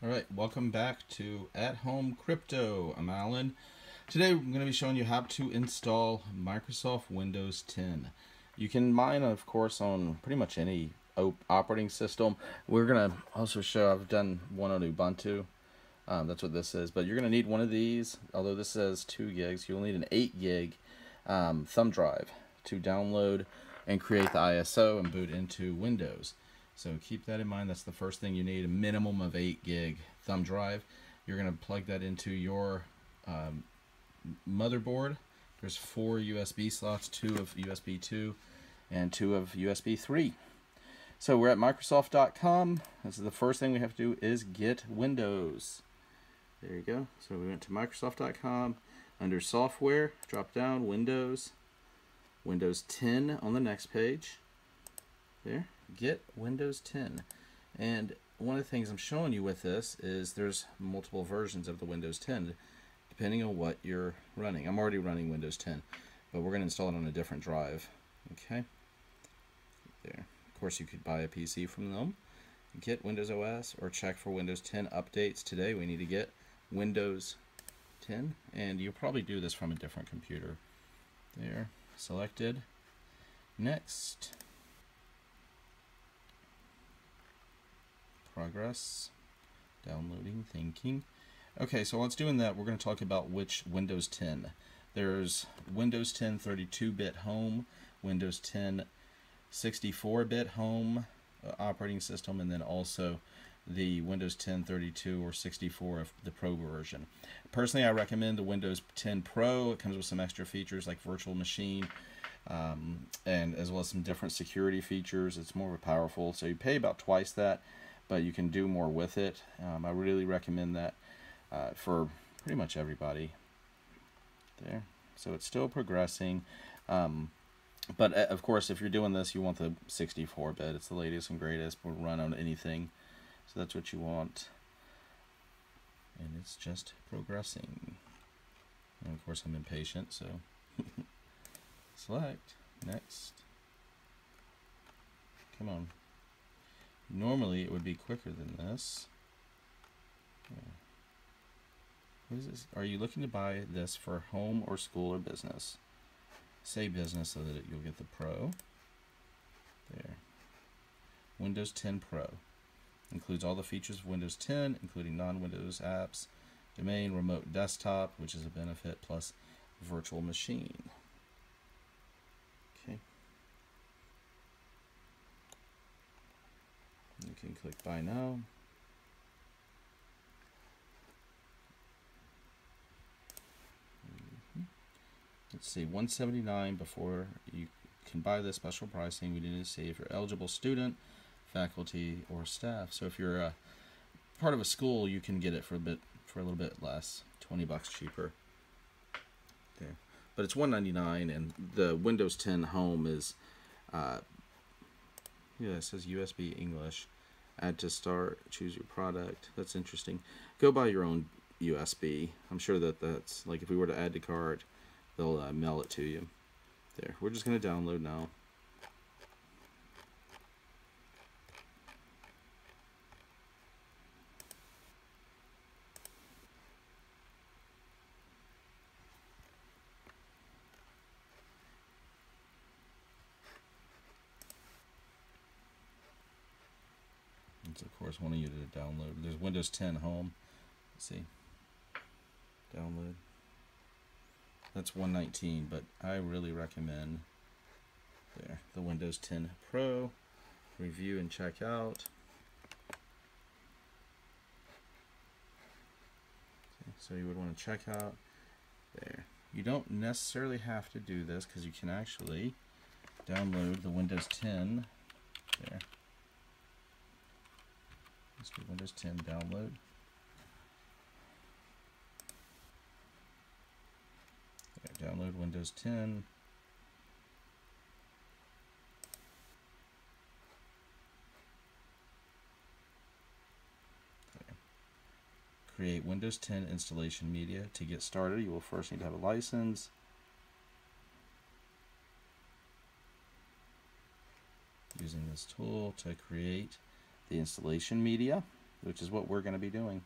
All right, welcome back to At Home Crypto. I'm Alan. Today I'm going to be showing you how to install Microsoft Windows 10. You can mine, of course, on pretty much any operating system. We're going to also show, I've done one on Ubuntu. Um, that's what this is. But you're going to need one of these. Although this says 2 gigs, you'll need an 8 gig um, thumb drive to download and create the ISO and boot into Windows. So keep that in mind. That's the first thing you need, a minimum of 8 gig thumb drive. You're going to plug that into your um, motherboard. There's four USB slots, two of USB 2 and two of USB 3. So we're at Microsoft.com. This is the first thing we have to do is get Windows. There you go. So we went to Microsoft.com. Under Software, drop down Windows. Windows 10 on the next page. There get Windows 10. And one of the things I'm showing you with this is there's multiple versions of the Windows 10 depending on what you're running. I'm already running Windows 10, but we're going to install it on a different drive. Okay, there. Of course, you could buy a PC from them, get Windows OS, or check for Windows 10 updates. Today, we need to get Windows 10, and you'll probably do this from a different computer. There, selected. Next. Progress. Downloading, thinking. Okay, so while it's doing that, we're going to talk about which Windows 10. There's Windows 10 32-bit home, Windows 10 64-bit home uh, operating system, and then also the Windows 10 32 or 64 of the Pro version. Personally, I recommend the Windows 10 Pro. It comes with some extra features like virtual machine, um, and as well as some different security features. It's more of a powerful, so you pay about twice that but you can do more with it. Um, I really recommend that uh, for pretty much everybody. There. So it's still progressing. Um, but uh, of course, if you're doing this, you want the 64 bit. It's the latest and greatest. Will run on anything. So that's what you want. And it's just progressing. And of course, I'm impatient, so select next. Come on. Normally it would be quicker than this. What is this? Are you looking to buy this for home or school or business? Say business so that you'll get the Pro. There. Windows 10 Pro. Includes all the features of Windows 10, including non-Windows apps, domain, remote desktop, which is a benefit, plus virtual machine. You can click buy now. Mm-hmm. Let's see, 179 before you can buy this special pricing. We need to see if you're eligible student, faculty, or staff. So if you're a part of a school, you can get it for a bit for a little bit less, 20 bucks cheaper. There, but it's 199, and the Windows 10 Home is uh, yeah, it says USB English. Add to start, choose your product. That's interesting. Go buy your own USB. I'm sure that that's, like if we were to add to cart, they'll uh, mail it to you. There, we're just going to download now. Of wanting you to download. There's Windows 10 Home. Let's see. Download. That's 119, but I really recommend there the Windows 10 Pro. Review and check out. So you would want to check out there. You don't necessarily have to do this because you can actually download the Windows 10 there. Let's do Windows 10 download. Download Windows 10. Create Windows 10 installation media. To get started, you will first need to have a license. Using this tool to create the installation media. which is what we're going to be doing.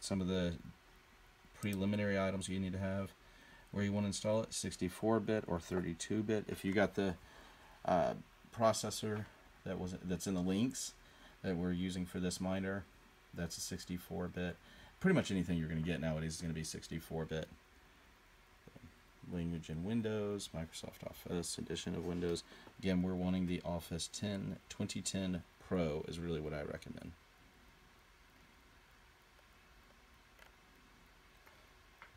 Some of the preliminary items you need to have where you want to install it 64-bit or 32-bit if you got the uh, processor that was that's in the links that we're using for this miner that's a 64-bit pretty much anything you're going to get nowadays is going to be 64-bit language in Windows Microsoft Office edition of Windows again we're wanting the Office 10 2010 Pro is really what I recommend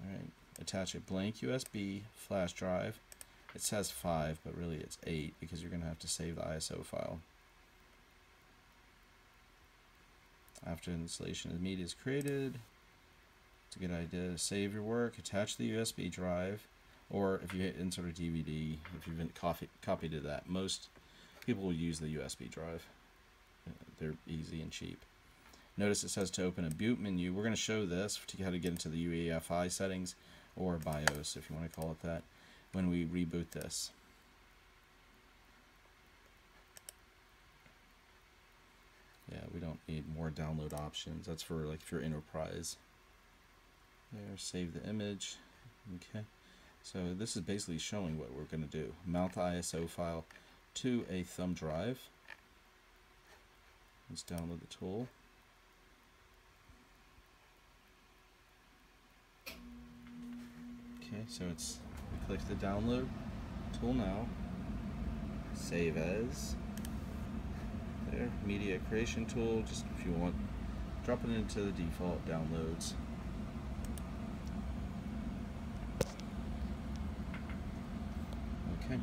Alright, attach a blank USB flash drive. It says 5, but really it's 8 because you're going to have to save the ISO file. After installation of the media is created, it's a good idea to save your work, attach the USB drive, or if you hit insert a DVD, if you've been copy, copied to that. Most people will use the USB drive. Uh, they're easy and cheap. Notice it says to open a boot menu. We're going to show this to how to get into the UEFI settings or BIOS if you want to call it that when we reboot this. Yeah, we don't need more download options. That's for like if you're enterprise. There, save the image. Okay. So this is basically showing what we're going to do. Mount ISO file to a thumb drive. Let's download the tool. Okay, so it's we click the download tool now. Save as. There, media creation tool. Just if you want, drop it into the default downloads. Okay,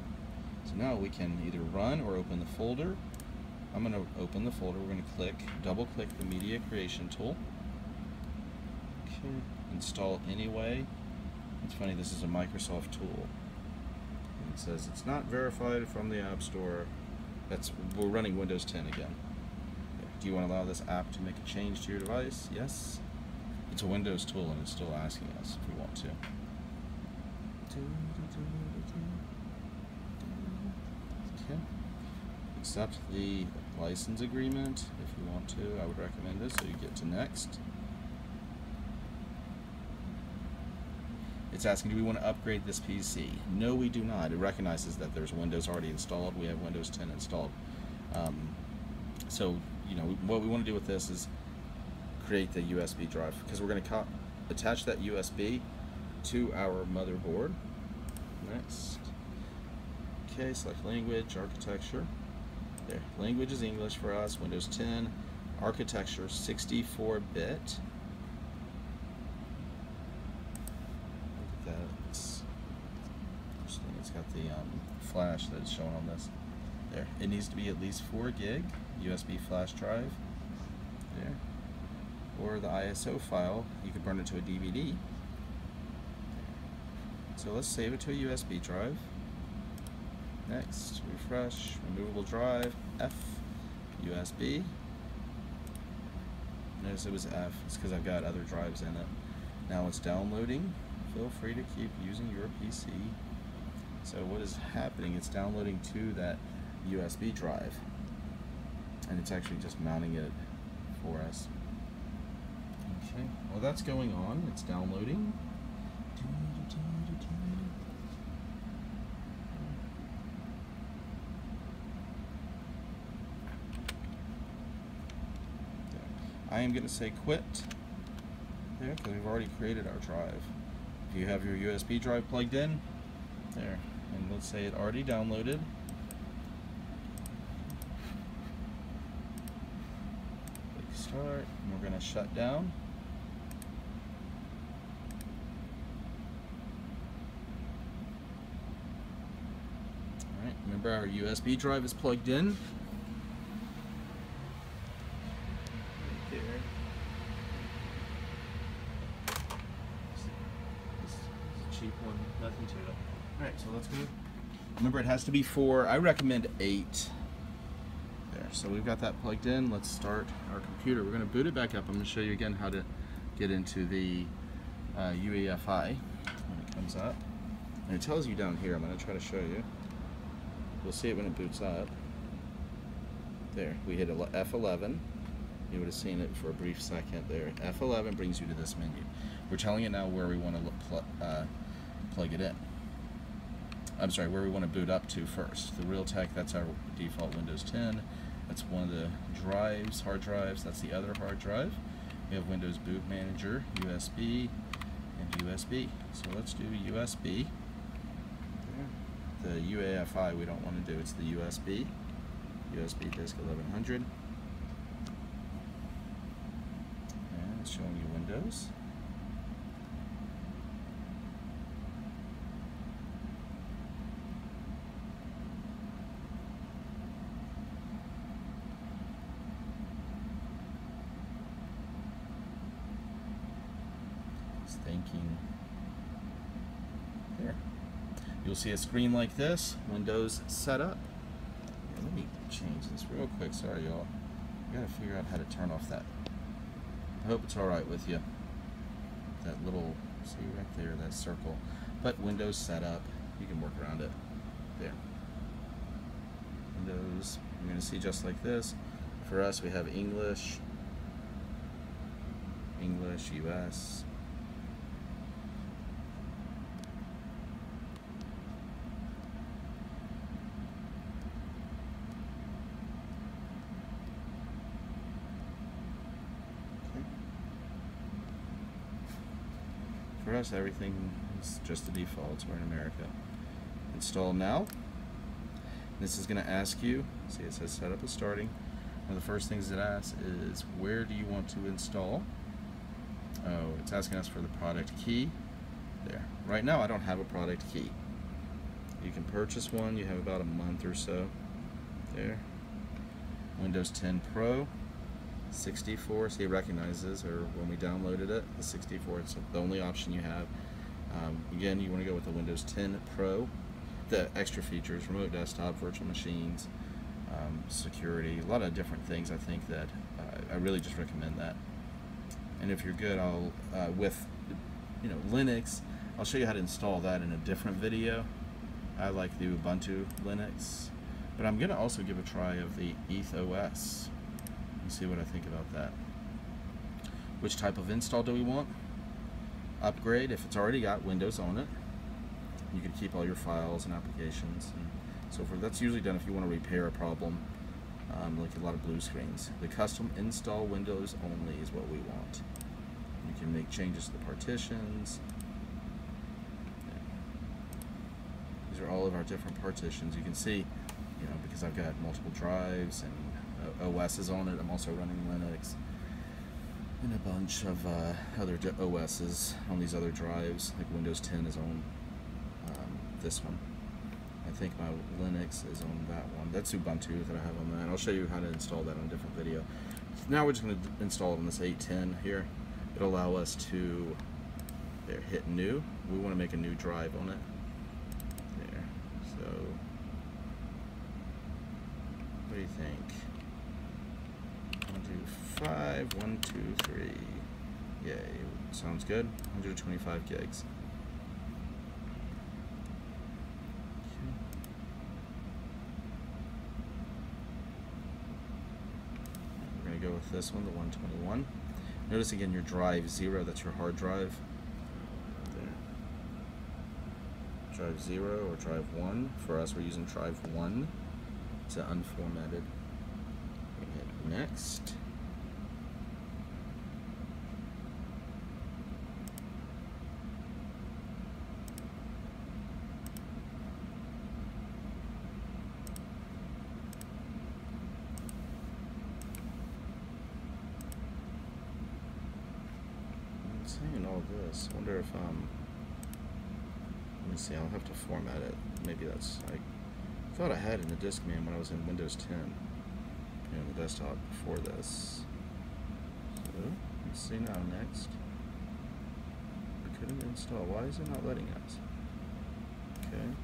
so now we can either run or open the folder. I'm going to open the folder. We're going to click, double click the media creation tool. Okay, install anyway. It's funny, this is a Microsoft tool. And it says it's not verified from the App Store. That's We're running Windows 10 again. Do you want to allow this app to make a change to your device? Yes. It's a Windows tool and it's still asking us if we want to. Okay. Accept the license agreement if you want to. I would recommend it so you get to next. It's asking, do we want to upgrade this PC? No, we do not. It recognizes that there's Windows already installed. We have Windows 10 installed. Um, so, you know, what we want to do with this is create the USB drive because we're going to attach that USB to our motherboard. Next. Okay, select language, architecture. There, language is English for us, Windows 10, architecture 64-bit. It's got the um, flash that's shown on this. There. It needs to be at least 4 gig USB flash drive. There. Or the ISO file, you could burn it to a DVD. So let's save it to a USB drive. Next, refresh, removable drive, F, USB. Notice it was F, it's because I've got other drives in it. Now it's downloading. Feel free to keep using your PC so what is happening, it's downloading to that USB drive and it's actually just mounting it for us. Okay, well that's going on, it's downloading. I am going to say quit there because we've already created our drive. If you have your USB drive plugged in, there, and let's say it already downloaded. Click start, and we're going to shut down. Alright, remember our USB drive is plugged in. cheap one, nothing to it. Alright, so let's go. Remember, it has to be four. I recommend eight. There, so we've got that plugged in. Let's start our computer. We're going to boot it back up. I'm going to show you again how to get into the uh, UEFI when it comes up. And it tells you down here. I'm going to try to show you. We'll see it when it boots up. There, we hit F11. You would have seen it for a brief second there. F11 brings you to this menu. We're telling it now where we want to uh, plug it in. I'm sorry, where we want to boot up to first. The Realtek, that's our default Windows 10. That's one of the drives, hard drives. That's the other hard drive. We have Windows Boot Manager, USB, and USB. So let's do USB. The UEFI we don't want to do, it's the USB. USB disk 1100. And it's showing you Windows. Thinking. There. You'll see a screen like this, Windows setup. let me change this real quick. Sorry, y'all. I gotta figure out how to turn off that. I hope it's alright with you. That little, see right there, that circle. But Windows setup, you can work around it. There. Windows, you're gonna see just like this. For us, we have English, English, US, For us, everything is just the defaults. We're in America. Install now. This is going to ask you, see it says setup is starting. One of the first things it asks is where do you want to install? Oh, it's asking us for the product key. There. Right now I don't have a product key. You can purchase one. You have about a month or so. There. Windows 10 Pro. 64, see it recognizes, or when we downloaded it, the 64, it's the only option you have. Um, again, you want to go with the Windows 10 Pro. The extra features, remote desktop, virtual machines, um, security, a lot of different things I think that uh, I really just recommend that. And if you're good, I'll, uh, with, you know, Linux, I'll show you how to install that in a different video. I like the Ubuntu Linux, but I'm going to also give a try of the EthOS and see what I think about that. Which type of install do we want? Upgrade, if it's already got Windows on it. You can keep all your files and applications and so forth. That's usually done if you want to repair a problem, um, like a lot of blue screens. The custom install Windows only is what we want. You can make changes to the partitions. These are all of our different partitions. You can see, you know, because I've got multiple drives and OS is on it. I'm also running Linux and a bunch of uh, other OSs on these other drives. Like Windows 10 is on um, this one. I think my Linux is on that one. That's Ubuntu that I have on that. I'll show you how to install that on a different video. Now we're just going to install it on this 810 here. It'll allow us to there, hit new. We want to make a new drive on it. There. So, what do you think? One, two, three. Yay, sounds good. 125 gigs. We're gonna go with this one, the 121. Notice again your drive zero, that's your hard drive. There. Drive zero or drive one. For us, we're using drive one. It's unformatted. Hit next. All this. wonder if, um, let me see, I'll have to format it. Maybe that's, I thought I had in the disk man when I was in Windows 10, you know, the desktop before this. So, let's see now, next. We couldn't install, why is it not letting us? Okay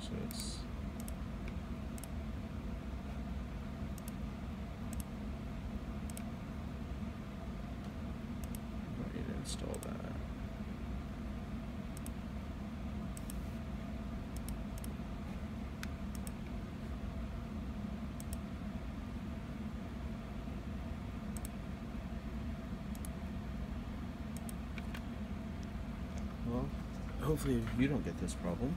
so it's install that. Well, hopefully you don't get this problem.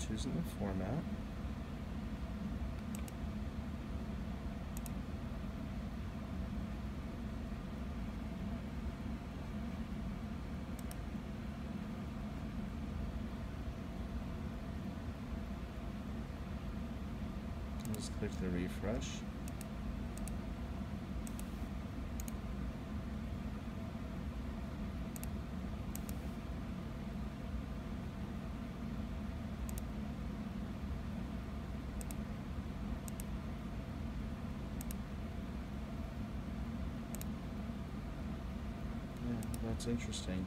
Choosing the format. Just click the refresh. Yeah, that's interesting.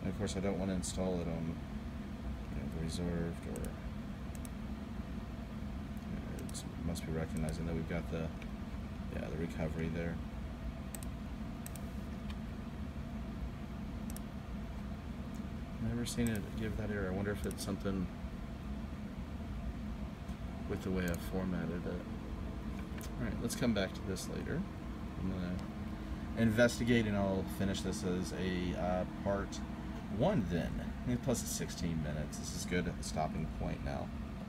And of course, I don't want to install it on you know, the reserved or it must be recognizing that we've got the yeah the recovery there. Never seen it give that error. I wonder if it's something with the way I formatted it. Alright, let's come back to this later. I'm gonna investigate and I'll finish this as a uh, part one then. Plus it's 16 minutes. This is good at the stopping point now.